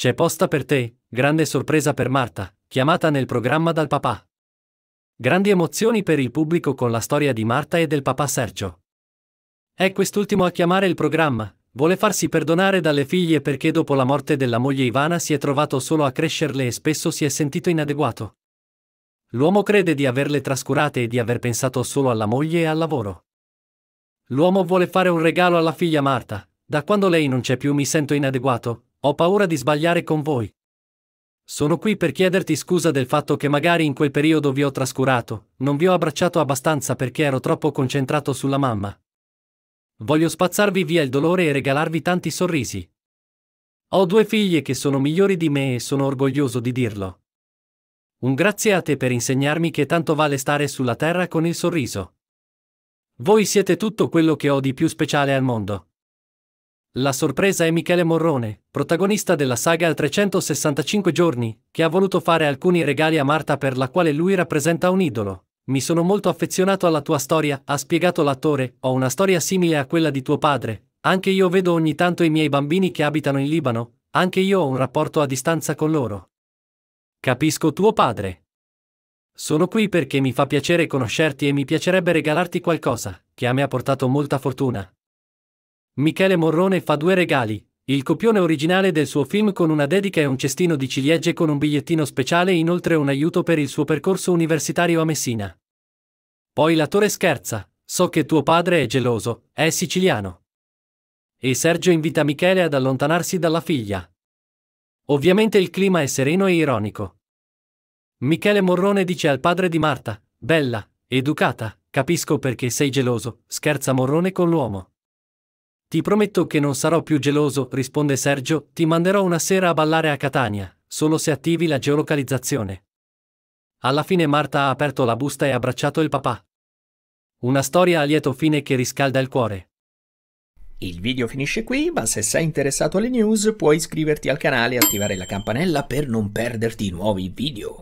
C'è posta per te, grande sorpresa per Marta, chiamata nel programma dal papà. Grandi emozioni per il pubblico con la storia di Marta e del papà Sergio. È quest'ultimo a chiamare il programma, vuole farsi perdonare dalle figlie perché dopo la morte della moglie Ivana si è trovato solo a crescerle e spesso si è sentito inadeguato. L'uomo crede di averle trascurate e di aver pensato solo alla moglie e al lavoro. L'uomo vuole fare un regalo alla figlia Marta, da quando lei non c'è più mi sento inadeguato, ho paura di sbagliare con voi. Sono qui per chiederti scusa del fatto che magari in quel periodo vi ho trascurato, non vi ho abbracciato abbastanza perché ero troppo concentrato sulla mamma. Voglio spazzarvi via il dolore e regalarvi tanti sorrisi. Ho due figlie che sono migliori di me e sono orgoglioso di dirlo. Un grazie a te per insegnarmi che tanto vale stare sulla terra con il sorriso. Voi siete tutto quello che ho di più speciale al mondo. La sorpresa è Michele Morrone, protagonista della saga a 365 giorni, che ha voluto fare alcuni regali a Marta per la quale lui rappresenta un idolo. Mi sono molto affezionato alla tua storia, ha spiegato l'attore, ho una storia simile a quella di tuo padre, anche io vedo ogni tanto i miei bambini che abitano in Libano, anche io ho un rapporto a distanza con loro. Capisco tuo padre. Sono qui perché mi fa piacere conoscerti e mi piacerebbe regalarti qualcosa, che a me ha portato molta fortuna. Michele Morrone fa due regali, il copione originale del suo film con una dedica e un cestino di ciliegie con un bigliettino speciale e inoltre un aiuto per il suo percorso universitario a Messina. Poi l'attore scherza, so che tuo padre è geloso, è siciliano. E Sergio invita Michele ad allontanarsi dalla figlia. Ovviamente il clima è sereno e ironico. Michele Morrone dice al padre di Marta, bella, educata, capisco perché sei geloso, scherza Morrone con l'uomo. Ti prometto che non sarò più geloso, risponde Sergio, ti manderò una sera a ballare a Catania, solo se attivi la geolocalizzazione. Alla fine Marta ha aperto la busta e abbracciato il papà. Una storia a lieto fine che riscalda il cuore. Il video finisce qui, ma se sei interessato alle news puoi iscriverti al canale e attivare la campanella per non perderti nuovi video.